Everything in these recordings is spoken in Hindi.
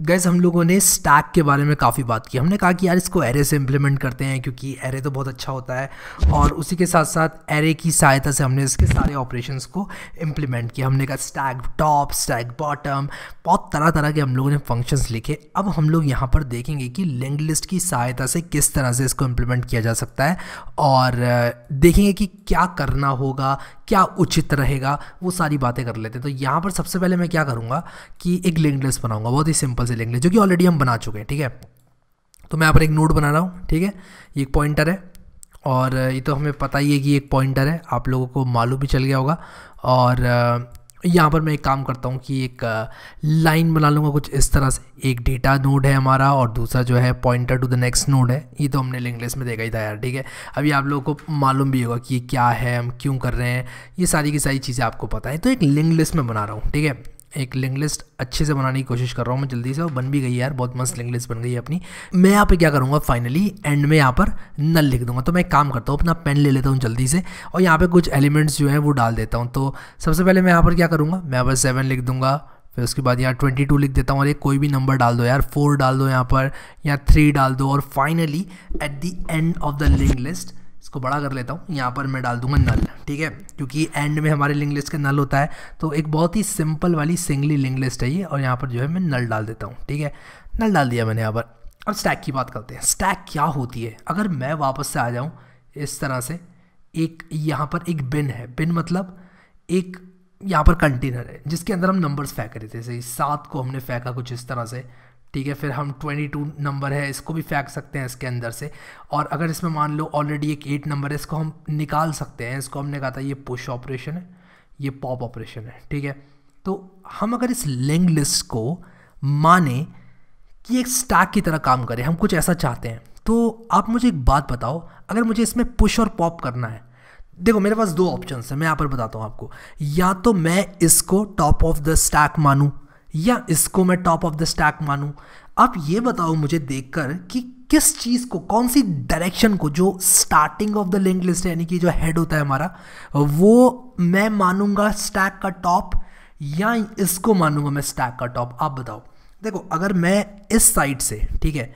गैस हम लोगों ने स्टैक के बारे में काफ़ी बात की। हमने कहा कि यार इसको एरे से इम्प्लीमेंट करते हैं क्योंकि एरे तो बहुत अच्छा होता है और उसी के साथ साथ एरे की सहायता से हमने इसके सारे ऑपरेशंस को इम्प्लीमेंट किया। हमने कहा स्टैक टॉप स्टैक बॉटम बहुत तरह तरह के हम लोगों ने फ़ंक्शंस लिखे। अब हम लोग यहाँ पर देखेंगे कि लिंक लिस्ट की सहायता से किस तरह से इसको इम्प्लीमेंट किया जा सकता है और देखेंगे कि क्या करना होगा, क्या उचित रहेगा, वो सारी बातें कर लेते हैं। तो यहाँ पर सबसे पहले मैं क्या करूँगा कि एक लिंक लिस्ट बनाऊँगा। बहुत ही सिंपल से लिस्ट जो कि ऑलरेडी हम बना चुके हैं, ठीक है? तो मैं यहाँ पर एक नोट बना रहा हूँ, ठीक है? ये एक पॉइंटर है, और ये तो हमें पता ही है कि एक पॉइंटर है, आप लोगों को मालूम भी चल गया होगा। और यहाँ पर मैं एक काम करता हूँ कि एक लाइन बना लूँगा कुछ इस तरह से। एक डेटा नोड है हमारा, और दूसरा जो है pointer to the next node है। ये तो हमने लिंक लिस्ट में देखा ही था यार, ठीक है? अभी आप लोगों को मालूम भी होगा कि ये क्या है, हम क्यों कर रहे हैं, ये सारी की सारी चीज़ें आपको पता है। तो एक लिस्ट में बना रहा हूँ, ठीक है? एक लिंक लिस्ट अच्छे से बनाने की कोशिश कर रहा हूँ मैं, जल्दी से। और बन भी गई यार, बहुत मस्त लिंक लिस्ट बन गई है अपनी। मैं यहाँ पे क्या करूँगा फाइनली एंड में यहाँ पर नल लिख दूँगा। तो मैं एक काम करता हूँ, अपना पेन ले लेता हूँ जल्दी से, और यहाँ पे कुछ एलिमेंट्स जो है वो डाल देता हूँ। तो सबसे पहले मैं यहाँ पर क्या करूँगा, मैं यहाँ पर सेवन लिख दूँगा, फिर उसके बाद यहाँ ट्वेंटी टू लिख देता हूँ, और एक कोई भी नंबर डाल दो यार फोर डाल दो यहाँ पर, या थ्री डाल दो, और finally at the end of the link list इसको बड़ा कर लेता हूँ। यहाँ पर मैं डाल दूँगा नल, ठीक है? क्योंकि एंड में हमारे लिंक लिस्ट का नल होता है तो एक बहुत ही सिंपल वाली सिंगली लिंक लिस्ट है ये, और यहाँ पर जो है मैं नल डाल देता हूँ, ठीक है? नल डाल दिया मैंने यहाँ पर। अब स्टैक की बात करते हैं। स्टैक क्या होती है? अगर मैं वापस से आ जाऊँ इस तरह से, एक यहाँ पर एक बिन है। बिन मतलब एक यहाँ पर कंटेनर है, जिसके अंदर हम नंबर्स फेंक रहे थे। जैसे सात को हमने फेंका कुछ इस तरह से ठीक है, फिर हम 22 नंबर है, इसको भी फेंक सकते हैं इसके अंदर से। और अगर इसमें मान लो ऑलरेडी एक एट नंबर है, इसको हम निकाल सकते हैं। इसको हमने कहा था, ये पुश ऑपरेशन है, ये पॉप ऑपरेशन है, ठीक है? तो हम अगर इस लिंक लिस्ट को माने कि एक स्टैक की तरह काम करें, हम कुछ ऐसा चाहते हैं तो आप मुझे एक बात बताओ, अगर मुझे इसमें पुश और पॉप करना है, देखो मेरे पास दो ऑप्शन है, मैं यहाँ पर बताता हूँ आपको। या तो मैं इसको टॉप ऑफ़ द स्टैक मानूँ या इसको मैं टॉप ऑफ़ द स्टैक मानूं? आप ये बताओ मुझे देखकर कि किस चीज़ को, कौन सी डायरेक्शन को जो starting of the link list यानी कि जो हेड होता है हमारा, वो मैं मानूँगा स्टैक का टॉप या इसको मानूँगा मैं स्टैक का टॉप आप बताओ। देखो, अगर मैं इस साइड से, ठीक है,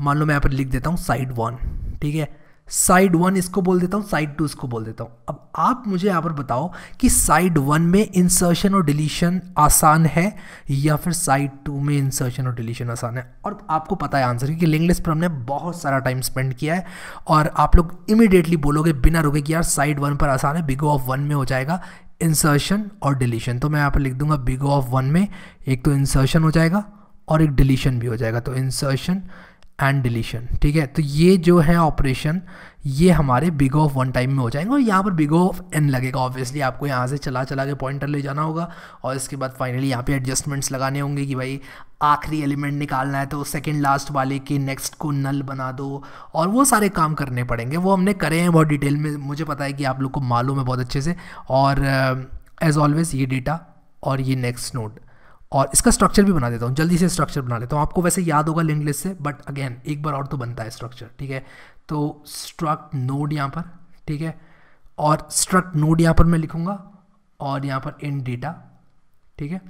मान लो मैं यहाँ पर लिख देता हूँ साइड वन ठीक है साइड वन इसको बोल देता हूँ साइड टू इसको बोल देता हूँ। अब आप मुझे यहाँ पर बताओ कि साइड वन में इंसर्शन और डिलीशन आसान है या फिर साइड टू में इंसर्शन और डिलीशन आसान है? और आपको पता है आंसर क्योंकि लिंक लिस्ट पर हमने बहुत सारा टाइम स्पेंड किया है और आप लोग इमिडिएटली बोलोगे, बिना रुके कि यार साइड वन पर आसान है बिगो ऑफ़ वन में हो जाएगा इंसर्शन और डिलीशन तो मैं यहाँ पर लिख दूँगा बिगो ऑफ़ वन में एक तो इंसर्शन हो जाएगा और एक डिलीशन भी हो जाएगा। तो इंसर्शन एंड डिलीशन ठीक है? तो ये जो है ऑपरेशन ये हमारे बिग ऑफ़ वन टाइम में हो जाएँगे और यहाँ पर बिग ऑफ़ एन लगेगा। ऑब्वियसली आपको यहाँ से चला चला के पॉइंटर ले जाना होगा और इसके बाद फाइनली यहाँ पे एडजस्टमेंट्स लगाने होंगे कि भाई आखिरी एलिमेंट निकालना है तो सेकेंड लास्ट वाले के नेक्स्ट को नल बना दो और वो सारे काम करने पड़ेंगे। वो हमने करे हैं बहुत डिटेल में। मुझे पता है कि आप लोग को मालूम है बहुत अच्छे से। और एज uh, ऑलवेज ये डेटा और ये नेक्स्ट नोड और इसका स्ट्रक्चर भी बना देता हूँ, जल्दी से स्ट्रक्चर बना लेता हूँ। आपको वैसे याद होगा लिंक लिस्ट से बट अगेन एक बार और तो बनता है स्ट्रक्चर ठीक है? तो स्ट्रक्ट नोड यहाँ पर, ठीक है? और स्ट्रक्ट नोड यहाँ पर मैं लिखूँगा, और यहाँ पर इन डेटा ठीक है?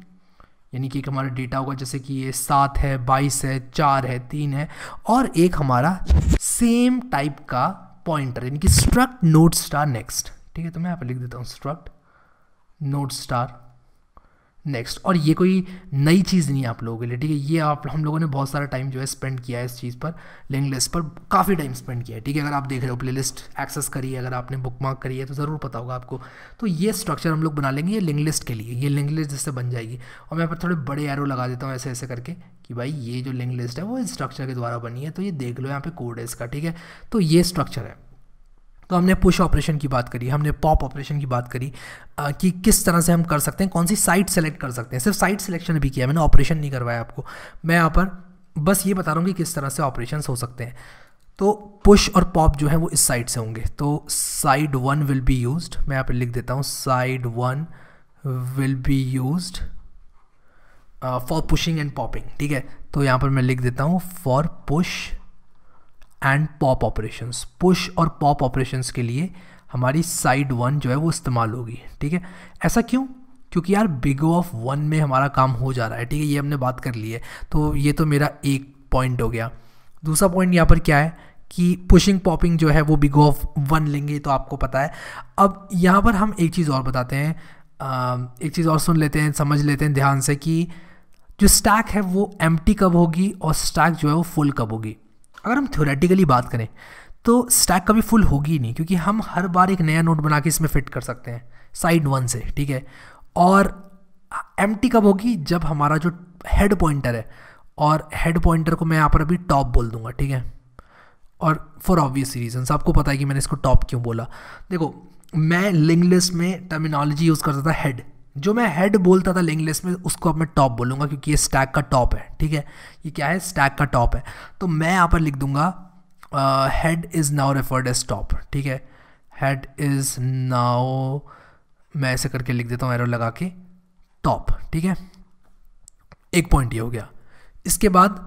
यानी कि एक हमारा डेटा होगा, जैसे कि ये सात है, बाईस है, चार है, तीन है, और एक हमारा सेम टाइप का पॉइंटर यानी कि स्ट्रक्ट नोट स्टार नेक्स्ट ठीक है? तो मैं यहाँ पर लिख देता हूँ स्ट्रक्ट नोट स्टार नेक्स्ट और ये कोई नई चीज़ नहीं है आप लोगों के लिए, ठीक है? ये आप, हम लोगों ने बहुत सारा टाइम जो है स्पेंड किया है इस चीज़ पर लिंक लिस्ट पर, काफ़ी टाइम स्पेंड किया है, ठीक है? अगर आप देख रहे हो प्ले लिस्ट एक्सेस करिए अगर आपने बुक मार्क करी है तो ज़रूर पता होगा आपको। तो ये स्ट्रक्चर हम लोग बना लेंगे ये लिंक लिस्ट के लिए, ये लिंक लिस्ट जिससे बन जाएगी। और मैं पर थोड़े बड़े एरो लगा देता हूँ ऐसे ऐसे करके कि भाई ये जो लिंक लिस्ट है, वो इस स्ट्रक्चर के द्वारा बनी है तो ये देख लो यहाँ पे कोड है इसका, ठीक है? तो ये स्ट्रक्चर है। तो हमने पुश ऑपरेशन की बात करी हमने पॉप ऑपरेशन की बात करी आ, कि किस तरह से हम कर सकते हैं कौन सी साइट सेलेक्ट कर सकते हैं। सिर्फ़ साइट सिलेक्शन भी किया मैंने ऑपरेशन नहीं करवाया आपको। मैं यहाँ पर बस ये बता रहा हूँ कि किस तरह से ऑपरेशन हो सकते हैं। तो पुश और पॉप जो है वो इस साइड से होंगे। तो side one will be use मैं यहाँ पर लिख देता हूँ side one will be use for pushing and popping ठीक है? तो यहाँ पर मैं लिख देता हूँ for push and pop operations push और पॉप ऑपरेशंस के लिए हमारी साइड वन जो है वो इस्तेमाल होगी। ठीक है? ऐसा क्यों? क्योंकि यार बिग ऑफ़ वन में हमारा काम हो जा रहा है। ठीक है? ये हमने बात कर ली है। तो ये तो मेरा एक पॉइंट हो गया। दूसरा पॉइंट यहाँ पर क्या है? कि पुशिंग पॉपिंग जो है वो बिग ऑफ़ वन लेंगे तो आपको पता है। अब यहाँ पर हम एक चीज़ और बताते हैं। एक चीज़ और सुन लेते हैं, समझ लेते हैं ध्यान से कि जो स्टैक है वो एम कब होगी और स्टैक जो है वो फुल कब होगी। अगर हम थ्योरेटिकली बात करें तो स्टैक कभी फुल होगी ही नहीं, क्योंकि हम हर बार एक नया नोट बना के इसमें फिट कर सकते हैं साइड वन से, ठीक है? और एम कब होगी? जब हमारा जो हेड पॉइंटर है, और हेड पॉइंटर को मैं यहाँ पर अभी टॉप बोल दूँगा, ठीक है? और फॉर ऑब्वियस रीजन आपको पता है कि मैंने इसको टॉप क्यों बोला। देखो, मैं लिंग लिस्ट में टर्मिनोलॉजी यूज़ करता था हेड जो मैं हेड बोलता था लिंग लिस्ट में, उसको अब मैं टॉप बोलूँगा क्योंकि ये स्टैक का टॉप है, ठीक है? ये क्या है? स्टैक का टॉप है। तो मैं यहाँ पर लिख दूँगा head is now referred as top ठीक है? हेड इज़ नाउ मैं ऐसे करके लिख देता हूँ एरो लगा के टॉप ठीक है? एक पॉइंट ये हो गया। इसके बाद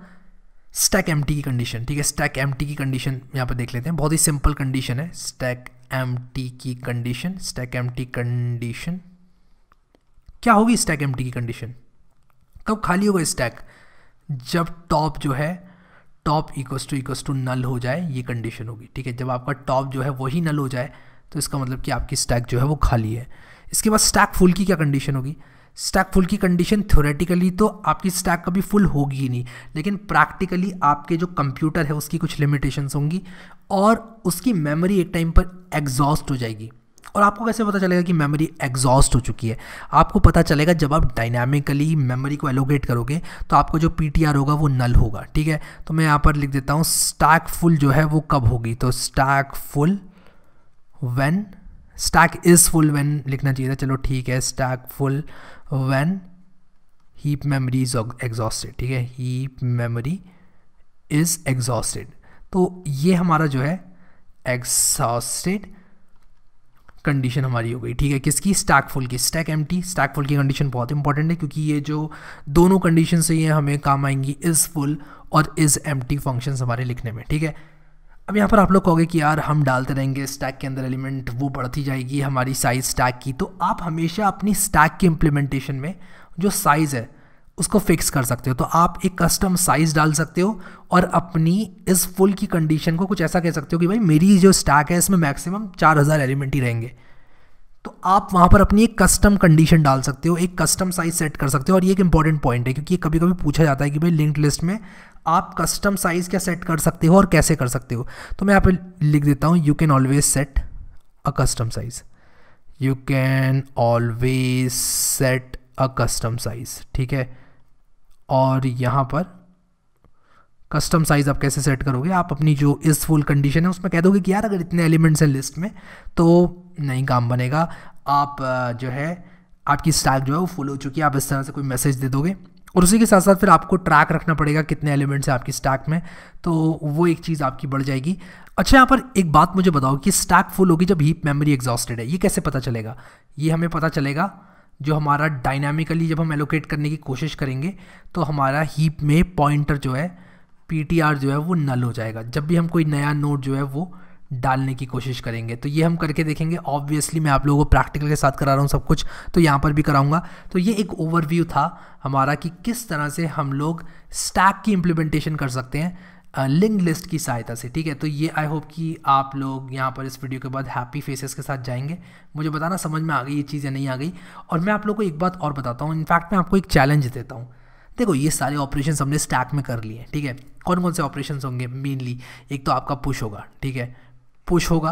स्टैक एम की कंडीशन ठीक है? स्टैक एम की कंडीशन यहाँ पर देख लेते हैं। बहुत ही सिंपल कंडीशन है। स्टैक एम की कंडीशन स्टैक एम कंडीशन क्या होगी स्टैक एमटी की कंडीशन कब खाली होगा स्टैक जब टॉप जो है top equals to equals to null हो जाए, ये कंडीशन होगी, ठीक है? जब आपका टॉप जो है, वही नल हो जाए तो इसका मतलब कि आपकी स्टैक जो है, वो खाली है। इसके बाद स्टैक फुल की क्या कंडीशन होगी? स्टैक फुल की कंडीशन थ्योरेटिकली तो आपकी स्टैक कभी फुल होगी ही नहीं, लेकिन प्रैक्टिकली आपके जो कंप्यूटर है, उसकी कुछ लिमिटेशंस होंगी और उसकी मेमोरी एक टाइम पर एग्जॉस्ट हो जाएगी। और आपको कैसे पता चलेगा कि मेमोरी एग्जॉस्ट हो चुकी है? आपको पता चलेगा जब आप डायनामिकली मेमोरी को एलोकेट करोगे तो आपको जो पीटीआर होगा वो नल होगा, ठीक है? तो मैं यहाँ पर लिख देता हूँ स्टैक फुल जो है वो कब होगी? तो stack full when stack is full when लिखना चाहिए था। चलो ठीक है stack full when heap memory is exhausted ठीक है? हीप मेमोरी इज़ एग्जॉस्टेड तो ये हमारा जो है एग्जॉस्टेड कंडीशन हमारी हो गई, ठीक है? किसकी? स्टैक फुल की। Stack empty stack full की कंडीशन बहुत इंपॉर्टेंट है, क्योंकि ये जो दोनों कंडीशन से ये हमें काम आएँगी इज़ फुल और इज़ एम टी फ़ंक्शन हमारे लिखने में, ठीक है? अब यहाँ पर आप लोग कहोगे कि यार हम डालते रहेंगे स्टैक के अंदर एलिमेंट वो बढ़ती जाएगी हमारी साइज़ स्टैक की तो आप हमेशा अपनी स्टैक के इम्प्लीमेंटेशन में जो साइज़ है उसको फिक्स कर सकते हो। तो आप एक कस्टम साइज़ डाल सकते हो और अपनी इस फुल की कंडीशन को कुछ ऐसा कह सकते हो कि भाई मेरी जो स्टैक है, इसमें मैक्सिमम चार हज़ार एलिमेंट ही रहेंगे। तो आप वहाँ पर अपनी एक कस्टम कंडीशन डाल सकते हो, एक कस्टम साइज़ सेट कर सकते हो और ये एक इंपॉर्टेंट पॉइंट है क्योंकि कभी कभी पूछा जाता है कि भाई लिंक्ड लिस्ट में आप कस्टम साइज़ क्या सेट कर सकते हो और कैसे कर सकते हो। तो मैं यहाँ पे लिख देता हूँ you can always set a custom size you can always set a custom size ठीक है? और यहाँ पर कस्टम साइज़ आप कैसे सेट करोगे? आप अपनी जो इस फुल कंडीशन है, उसमें कह दोगे कि यार अगर इतने एलिमेंट्स हैं लिस्ट में तो नहीं काम बनेगा। आप जो है, आपकी स्टैक जो है वो फुल हो चुकी है। आप इस तरह से कोई मैसेज दे दोगे। और उसी के साथ साथ फिर आपको ट्रैक रखना पड़ेगा कितने एलिमेंट्स हैं आपकी स्टैक में। तो वो एक चीज़ आपकी बढ़ जाएगी। अच्छा यहाँ पर एक बात मुझे बताओ कि स्टैक फुल होगी जब हीप मेमोरी एग्जॉस्टेड है। ये कैसे पता चलेगा? ये हमें पता चलेगा जो हमारा डायनामिकली जब हम एलोकेट करने की कोशिश करेंगे तो हमारा हीप में पॉइंटर जो है पी जो है, वो नल हो जाएगा। जब भी हम कोई नया नोट जो है, वो डालने की कोशिश करेंगे। तो ये हम करके देखेंगे। ऑब्वियसली मैं आप लोगों को प्रैक्टिकल के साथ करा रहा हूँ सब कुछ तो यहाँ पर भी कराऊँगा। तो ये एक ओवरव्यू था हमारा कि किस तरह से हम लोग स्टैक की इम्प्लीमेंटेशन कर सकते हैं। लिंक लिस्ट की सहायता से, ठीक है? तो ये आई होप कि आप लोग यहाँ पर इस वीडियो के बाद हैप्पी फेसेस के साथ जाएँगे। मुझे बताना समझ में आ गई, ये चीज़ें नहीं आ गई। और मैं आप लोग को एक बात और बताता हूँ इनफैक्ट मैं आपको एक चैलेंज देता हूँ। देखो, ये सारे ऑपरेशन हमने स्टैक में कर लिए, ठीक है? कौन कौन से ऑपरेशन होंगे? मेनली एक तो आपका पुश होगा, ठीक है? पुश होगा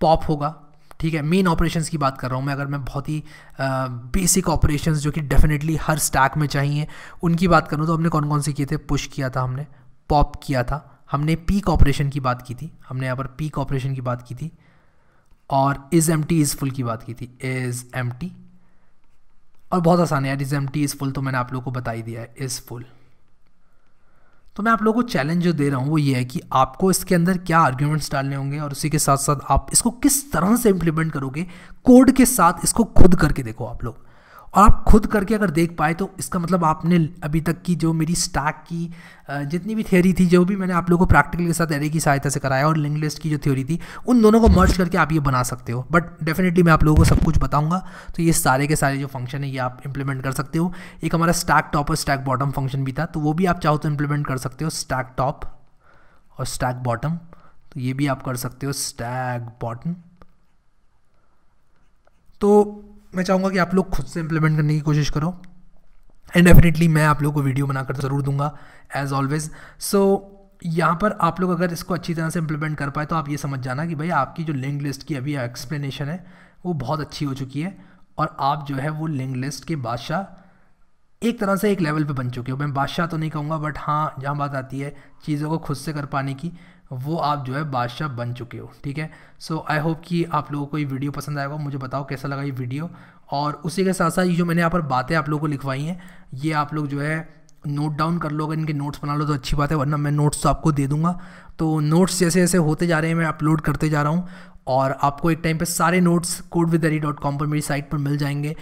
पॉप होगा, ठीक है? मेन ऑपरेशंस की बात कर रहा हूँ मैं, अगर मैं बहुत ही बेसिक ऑपरेशंस जो कि डेफिनेटली हर स्टैक में चाहिए, उनकी बात करूँ तो हमने कौन कौन से किए थे? पुश किया था हमने। पॉप किया था। हमने पीक ऑपरेशन की बात की थी। हमने यहाँ पर पीक ऑपरेशन की बात की थी और is empty is full की बात की थी। इज़ एम टी और बहुत आसान है यार is empty is full तो मैंने आप लोगों को बता ही दिया है इज़ फुल तो मैं आप लोगों को चैलेंज जो दे रहा हूँ वो ये है कि आपको इसके अंदर क्या आर्ग्यूमेंट्स डालने होंगे और उसी के साथ साथ आप इसको किस तरह से इम्प्लीमेंट करोगे कोड के साथ इसको खुद करके देखो आप लोग। और आप खुद करके अगर देख पाए तो इसका मतलब आपने अभी तक की जो मेरी स्टैक की जितनी भी थ्योरी थी, जो भी मैंने आप लोगों को प्रैक्टिकल के साथ एरे की सहायता से कराया और लिंक लिस्ट की जो थ्योरी थी, उन दोनों को मर्ज करके आप ये बना सकते हो। बट डेफिनेटली मैं आप लोगों को सब कुछ बताऊँगा। तो ये सारे के सारे जो फ़ंक्शन है, ये आप इंप्लीमेंट कर सकते हो। एक हमारा स्टैक टॉप और स्टैक बॉटम फ़ंक्शन भी था तो वो भी आप चाहो तो इंप्लीमेंट कर सकते हो। स्टैक टॉप और स्टैक बॉटम तो ये भी आप कर सकते हो। स्टैक बॉटम तो मैं चाहूँगा कि आप लोग खुद से इम्प्लीमेंट करने की कोशिश करो। एंड डेफिनेटली मैं आप लोगों को वीडियो बनाकर ज़रूर दूँगा एज ऑलवेज सो यहाँ पर आप लोग अगर इसको अच्छी तरह से इम्प्लीमेंट कर पाए तो आप ये समझ जाना कि भाई आपकी जो लिंक लिस्ट की अभी एक्सप्लेनेशन है, वो बहुत अच्छी हो चुकी है। और आप जो है वो लिंक लिस्ट के बादशाह एक तरह से एक लेवल पे बन चुके हो। मैं बादशाह तो नहीं कहूँगा बट हाँ जहाँ बात आती है चीज़ों को खुद से कर पाने की। वो आप जो है बादशाह बन चुके हो, ठीक है? सो आई होप कि आप लोगों को ये वीडियो पसंद आएगा, मुझे बताओ कैसा लगा ये वीडियो और उसी के साथ साथ ये जो मैंने यहाँ पर बातें आप लोगों को लिखवाई हैं, ये आप लोग जो है नोट डाउन कर लो अगर इनके नोट्स बना लो तो अच्छी बात है, वरना मैं नोट्स तो आपको दे दूँगा। तो नोट्स जैसे जैसे होते जा रहे हैं, मैं अपलोड करते जा रहा हूँ और आपको एक टाइम पे सारे notes code with dot com पर मेरी साइट पर मिल जाएँगे।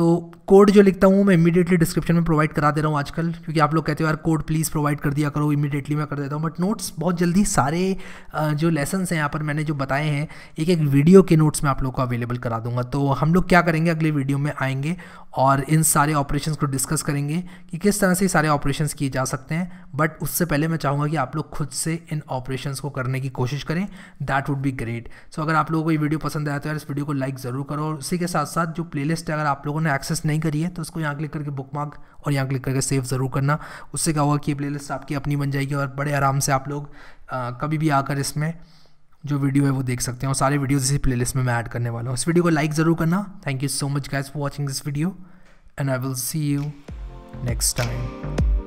तो कोड जो लिखता हूँ मैं इमीडिएटली डिस्क्रिप्शन में प्रोवाइड करा दे रहा हूँ आजकल, क्योंकि आप लोग कहते हो, यार कोड प्लीज़ प्रोवाइड कर दिया करो इमीडिएटली मैं कर देता हूँ. बट नोट्स बहुत जल्दी सारे जो लेसन हैं यहाँ पर मैंने जो बताए हैं एक एक वीडियो के नोट्स मैं आप लोग को अवेलेबल करा दूँगा। तो हम लोग क्या करेंगे, अगले वीडियो में आएँगे और इन सारे ऑपरेशन को डिस्कस करेंगे कि किस तरह से सारे ऑपरेशन किए जा सकते हैं। बट उससे पहले मैं चाहूँगा कि आप लोग खुद से इन ऑपरेशन को करने की कोशिश करें। That would be great so अगर आप लोगों को ये वीडियो पसंद आया तो यार, इस वीडियो को लाइक ज़रूर करो और उसी के साथ साथ जो प्लेलिस्ट है, अगर आप लोगों ने एक्सेस नहीं करी है तो उसको यहाँ क्लिक करके बुक मार्क और यहाँ क्लिक करके सेव ज़रूर करना। उससे क्या होगा कि प्ले लिस्ट आपकी अपनी बन जाएगी और बड़े आराम से आप लोग आ, कभी भी आकर इसमें जो वीडियो है वो देख सकते हैं और सारे वीडियोज़ इसी प्ले में मैं ऐड करने वाला हूँ। इस वीडियो को लाइक ज़रूर करना। Thank you so much guys for watching this video and I will see you next time